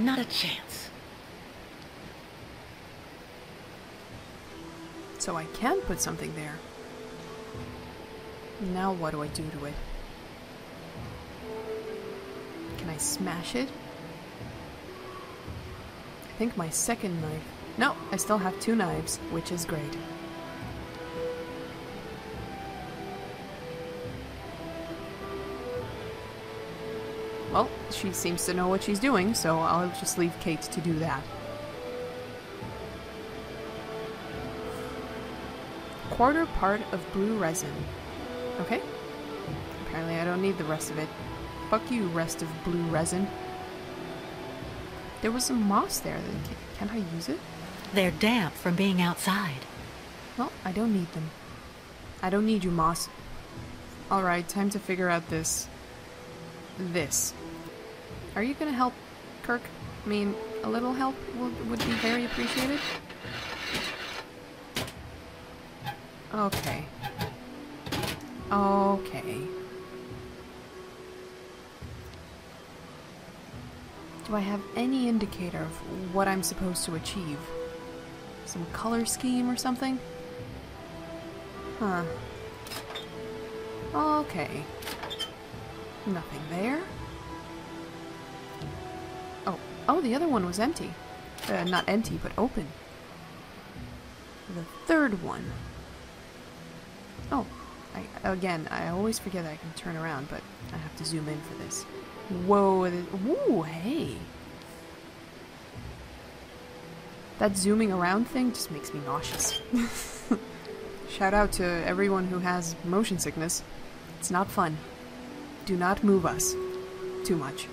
Not a chance. So I can put something there. Now what do I do to it? Can I smash it? I think my second knife. No, I still have two knives, which is great. Well, she seems to know what she's doing, so I'll just leave Kate to do that. Quarter part of blue resin. Okay. Apparently I don't need the rest of it. Fuck you, rest of blue resin. There was some moss there. Can, I use it? They're damp from being outside. Well, I don't need them. I don't need you, moss. Alright, time to figure out this. This. Are you gonna help, Kirk? I mean, a little help would, would be very appreciated. Okay. Okay. Do I have any indicator of what I'm supposed to achieve? Some color scheme or something? Huh. Okay. Nothing there. Oh, the other one was empty. Uh, not empty, but open. The third one. Oh, I, again, I always forget I can turn around, but I have to zoom in for this. Whoa, ooh, hey. That zooming around thing just makes me nauseous. Shout out to everyone who has motion sickness. It's not fun. Do not move us too much.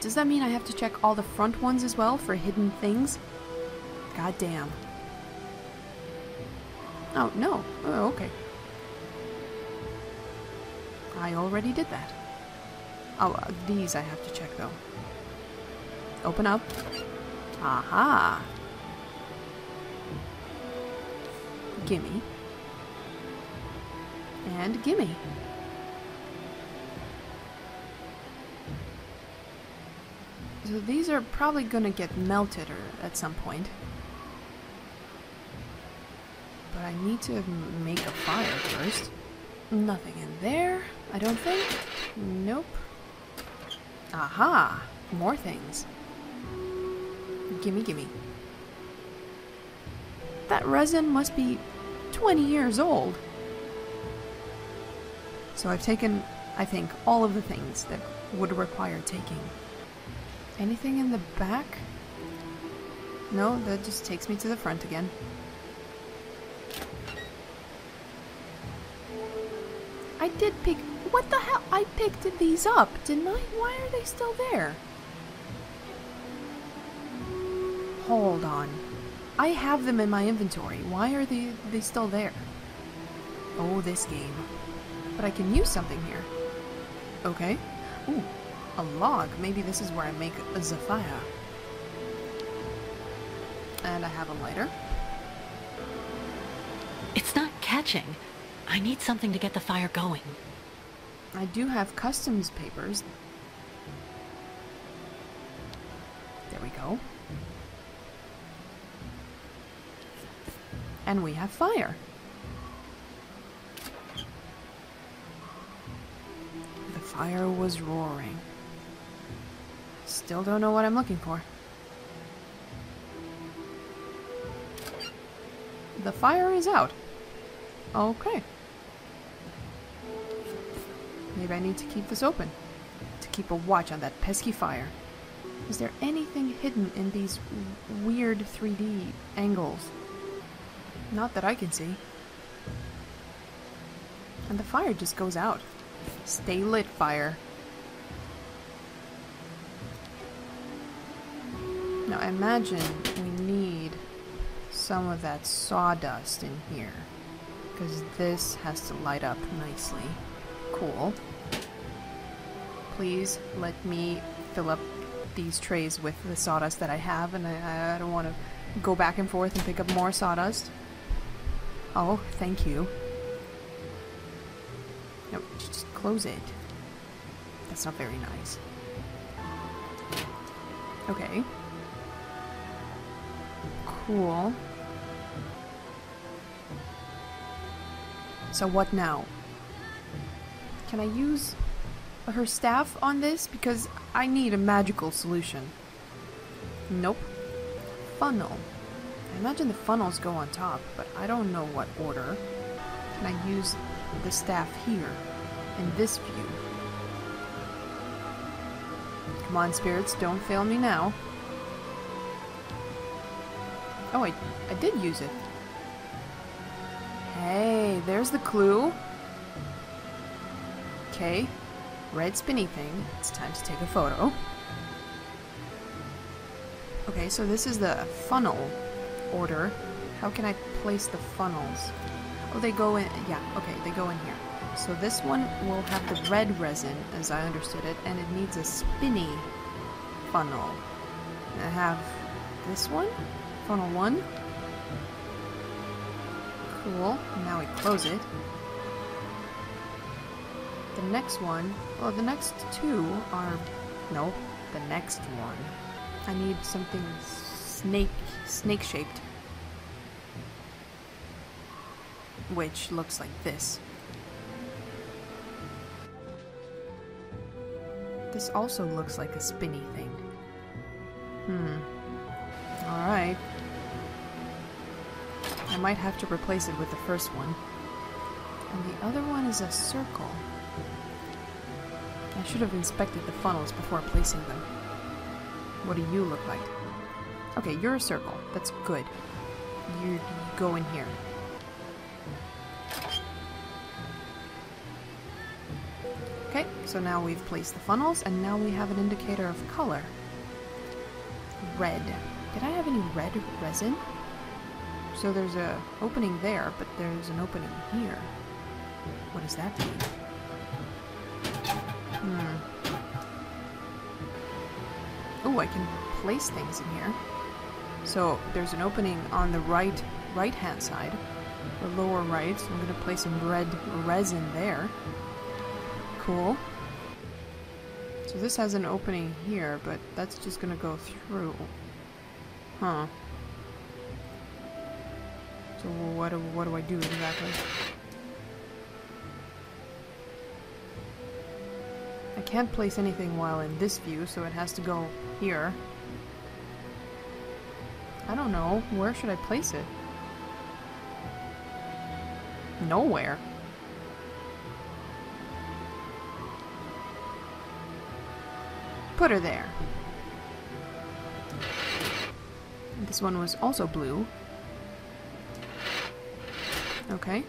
Does that mean I have to check all the front ones as well for hidden things? God damn. Oh, no. Oh, okay. I already did that. Oh, uh, these I have to check though. Open up. Aha! Gimme. And gimme. So these are probably gonna get melted or at some point. But I need to make a fire first. Nothing in there, I don't think. Nope. Aha! More things. Gimme, gimme. That resin must be 20 years old. So I've taken, I think, all of the things that would require taking. Anything in the back? No, that just takes me to the front again. I did pick. What the hell? I picked these up, didn't I? Why are they still there? Hold on. I have them in my inventory. Why are they, they still there? Oh, this game. But I can use something here. Okay. Ooh, a log. Maybe this is where I make a Zafaya. And I have a lighter. It's not catching. I need something to get the fire going. I do have customs papers. There we go. And we have fire. The fire was roaring. Still don't know what I'm looking for. The fire is out. Okay. Maybe I need to keep this open. To keep a watch on that pesky fire. Is there anything hidden in these weird 3D angles? Not that I can see. And the fire just goes out. Stay lit, fire. Now I imagine we need some of that sawdust in here. Because this has to light up nicely. Cool. Please let me fill up these trays with the sawdust that I have, and I, I don't want to go back and forth and pick up more sawdust. Oh, thank you. No, just close it. That's not very nice. Okay. Cool. So what now? Can I use her staff on this? Because I need a magical solution. Nope. Funnel. I imagine the funnels go on top, but I don't know what order. Can I use the staff here, in this view? Come on, spirits, don't fail me now. Oh, I, I did use it. Hey, there's the clue. Okay, red spinny thing. It's time to take a photo. Okay, so this is the funnel order. How can I place the funnels? Oh, they go in. Yeah, okay, they go in here. So this one will have the red resin, as I understood it, and it needs a spinny funnel. I have this one, funnel one. Cool. Now we close it. The next one, well, the next two are, no, the next one. I need something snake, snake shaped. Which looks like this. This also looks like a spinny thing. Hmm. Alright. Might have to replace it with the first one. And the other one is a circle. I should have inspected the funnels before placing them. What do you look like? Okay, you're a circle. That's good. You, you go in here. Okay, so now we've placed the funnels, and now we have an indicator of color. Red. Did I have any red resin? So there's a opening there, but there's an opening here. What does that mean? Hmm. Oh, I can place things in here. So there's an opening on the right right hand side, the lower right. So I'm gonna place some red resin there. Cool. So this has an opening here, but that's just gonna go through. Huh. So what do, what do I do exactly? I can't place anything while in this view, so it has to go here. I don't know. Where should I place it? Nowhere. Put her there. This one was also blue. Okay.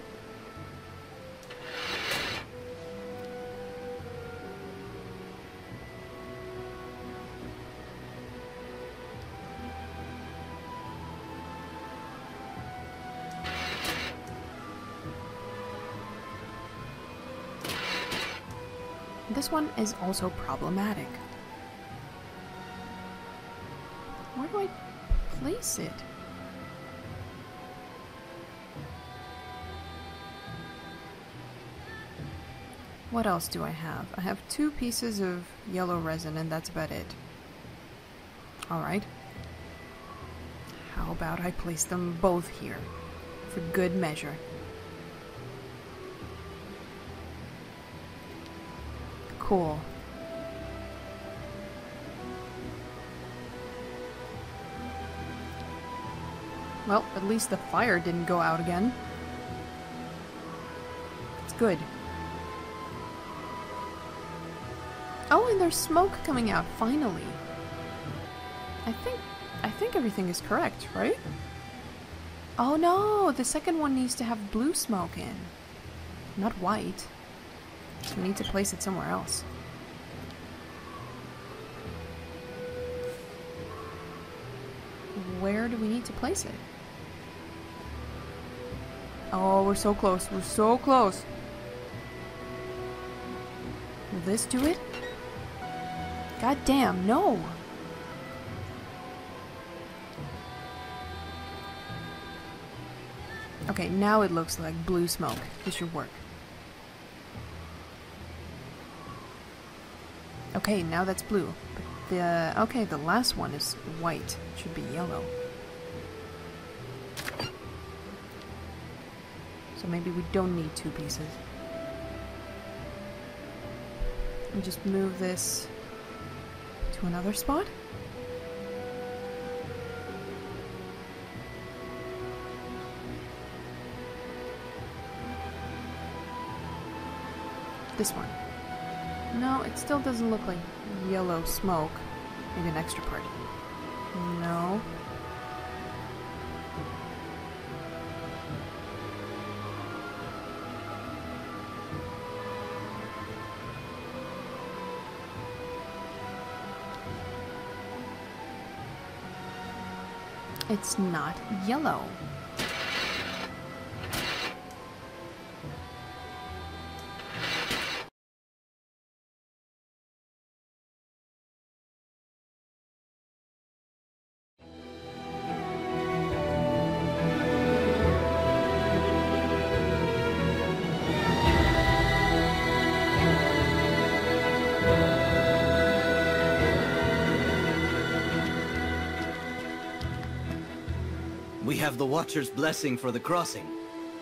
This one is also problematic. Where do I place it? What else do I have? I have two pieces of yellow resin and that's about it. Alright. How about I place them both here? For good measure. Cool. Well, at least the fire didn't go out again. It's good. And there's smoke coming out, finally. I think I think everything is correct, right? Oh no, the second one needs to have blue smoke in. Not white. We need to place it somewhere else. Where do we need to place it? Oh, we're so close. We're so close. Will this do it? God damn, no! Okay, now it looks like blue smoke. This should work. Okay, now that's blue. But The okay, the last one is white. It Should be yellow. So maybe we don't need two pieces. And just move this to another spot? This one. No, it still doesn't look like yellow smoke. Maybe an extra part. No. It's not yellow. Have the Watcher's blessing for the crossing.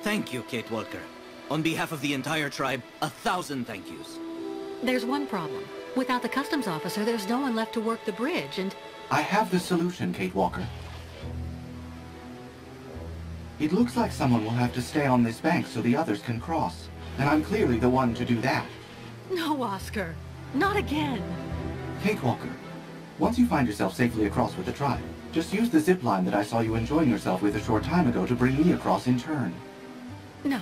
Thank you, Kate Walker. On behalf of the entire tribe, a thousand thank yous. There's one problem. Without the customs officer, there's no one left to work the bridge, and I have the solution, Kate Walker. It looks like someone will have to stay on this bank so the others can cross. And I'm clearly the one to do that. no, Oscar, not again. Kate Walker, once you find yourself safely across with the tribe, just use the zip line that I saw you enjoying yourself with a short time ago to bring me across in turn. No,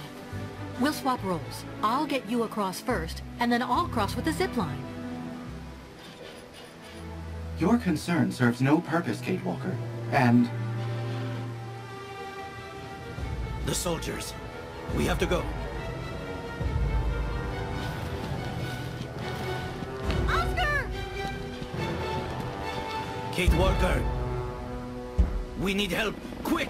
we'll swap roles. I'll get you across first, and then I'll cross with the zip line. Your concern serves no purpose, Kate Walker. And The soldiers. We have to go. Oscar! Kate Walker! We need help, quick!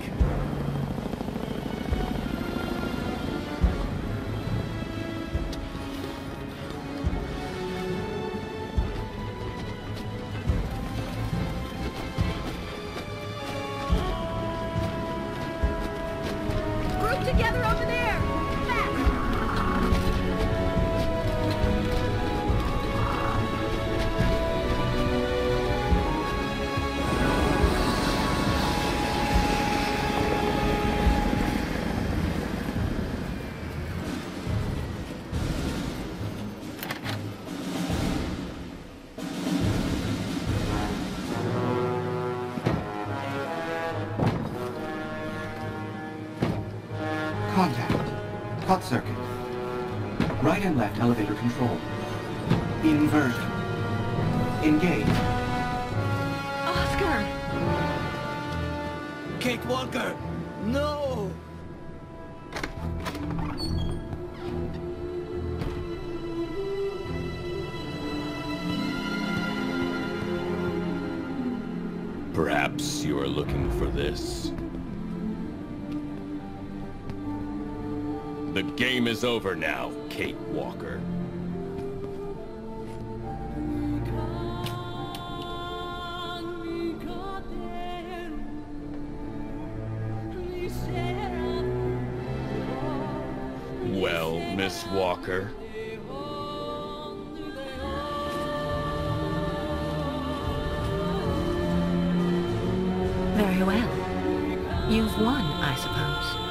And left elevator control. Inversion. Engage. Oscar! Kate Walker! No! Perhaps you are looking for this. The game is over now, Kate Walker. Well, Miss Walker, Very well. You've won, I suppose.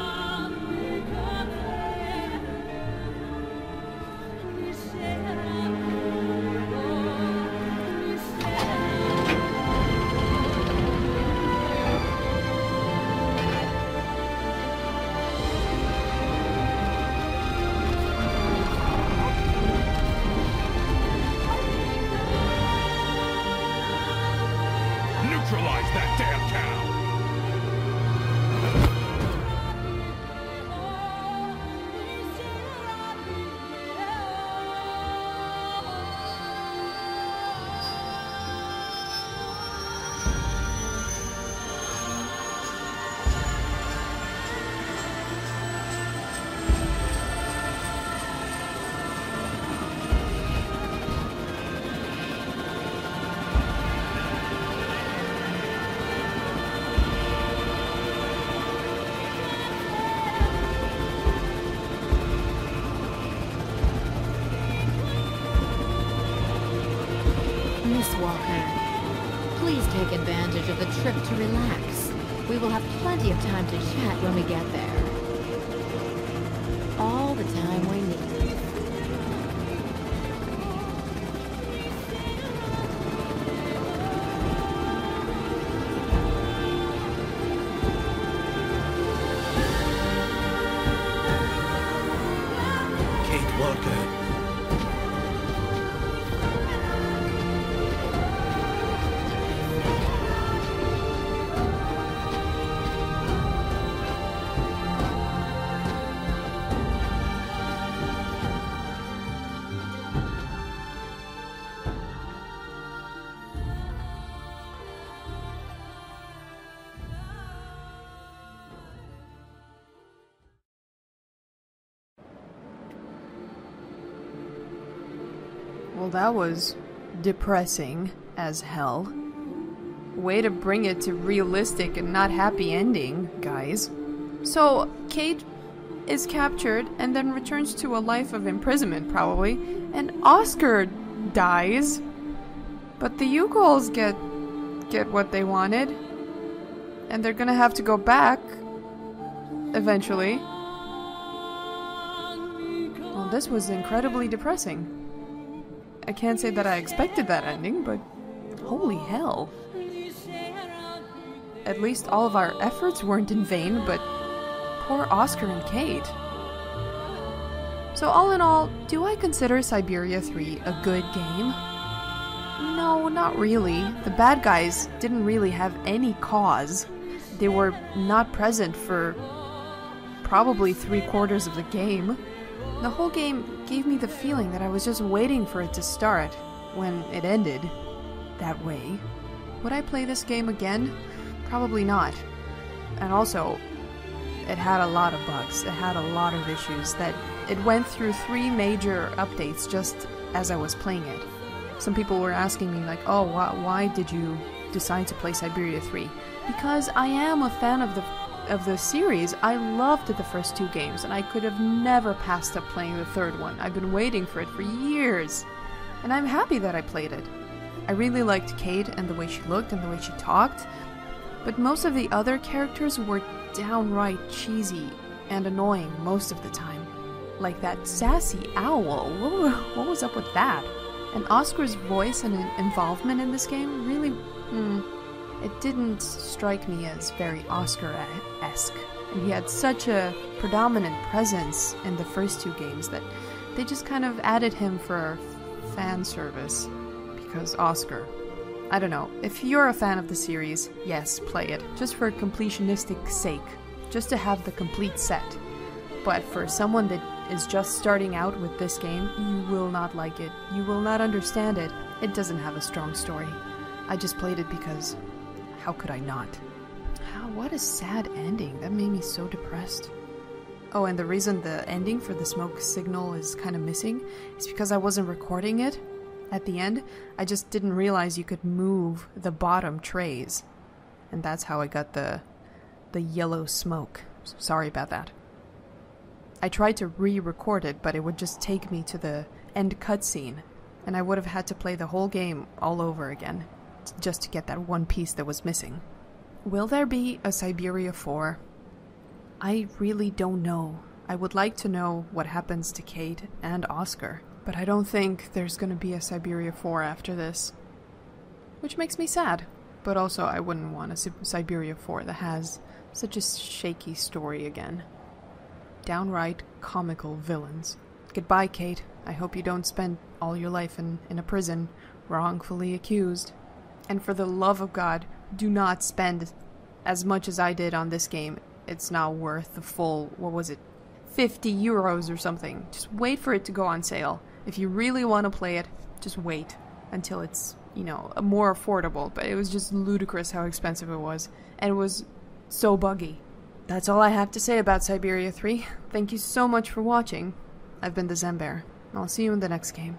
Miss Walker, please take advantage of the trip to relax. We will have plenty of time to chat when we get there. All the time Well, that was depressing as hell. Way to bring it to realistic and not happy ending, guys. So, Kate is captured and then returns to a life of imprisonment, probably, and Oscar dies. But the Youkols get get what they wanted. And they're gonna have to go back eventually. Well, this was incredibly depressing. I can't say that I expected that ending, but holy hell. At least all of our efforts weren't in vain, but poor Oscar and Kate. So, all in all, do I consider Syberia 3 a good game? No, not really. The bad guys didn't really have any cause. They were not present for probably three quarters of the game. The whole game gave me the feeling that I was just waiting for it to start when it ended. That way. Would I play this game again? Probably not. And also, it had a lot of bugs. It had a lot of issues that it went through three major updates just as I was playing it. Some people were asking me like, "Oh, why, why did you decide to play Syberia 3?" Because I am a fan of the of the series. I loved the first two games and I could have never passed up playing the third one. I've been waiting for it for years. And I'm happy that I played it. I really liked Kate and the way she looked and the way she talked, but most of the other characters were downright cheesy and annoying most of the time. Like that sassy owl. What, was up with that? And Oscar's voice and involvement in this game really. Hmm, it didn't strike me as very Oscar esque. And he had such a predominant presence in the first two games that they just kind of added him for fan service. Because Oscar. I don't know. If you're a fan of the series, yes, play it. Just for completionistic sake. Just to have the complete set. But for someone that is just starting out with this game, you will not like it. You will not understand it. It doesn't have a strong story. I just played it because how could I not? How, what a sad ending. That made me so depressed. Oh, and the reason the ending for the smoke signal is kind of missing is because I wasn't recording it at the end. I just didn't realize you could move the bottom trays. And that's how I got the the yellow smoke. Sorry about that. I tried to re-record it, but it would just take me to the end cutscene, and I would have had to play the whole game all over again just to get that one piece that was missing. Will there be a Syberia 4? I really don't know. I would like to know what happens to Kate and Oscar, but I don't think there's going to be a Syberia 4 after this. Which makes me sad, but also I wouldn't want a Si- Syberia 4 that has such a shaky story again. Downright comical villains. Goodbye, Kate. I hope you don't spend all your life in, in a prison, wrongfully accused. And for the love of God, do not spend as much as I did on this game. It's not worth the full, what was it, 50 euros or something. Just wait for it to go on sale. If you really want to play it, just wait until it's, you know, more affordable. But it was just ludicrous how expensive it was. And it was so buggy. That's all I have to say about Syberia 3. Thank you so much for watching. I've been the ZenBear. I'll see you in the next game.